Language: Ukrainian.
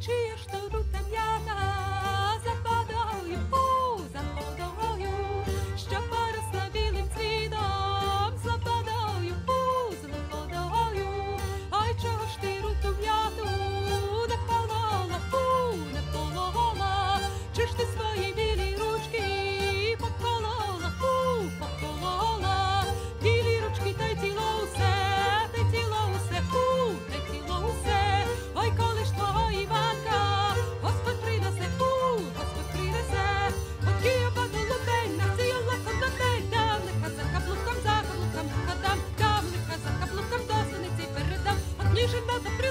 чия ж то рута м'ята, за подою, у, за подою, що поросла білим цвітом, за подою, у, за подою, чого ж ти руту м'яту, не полола, у, не полола, чи ж ти vision of the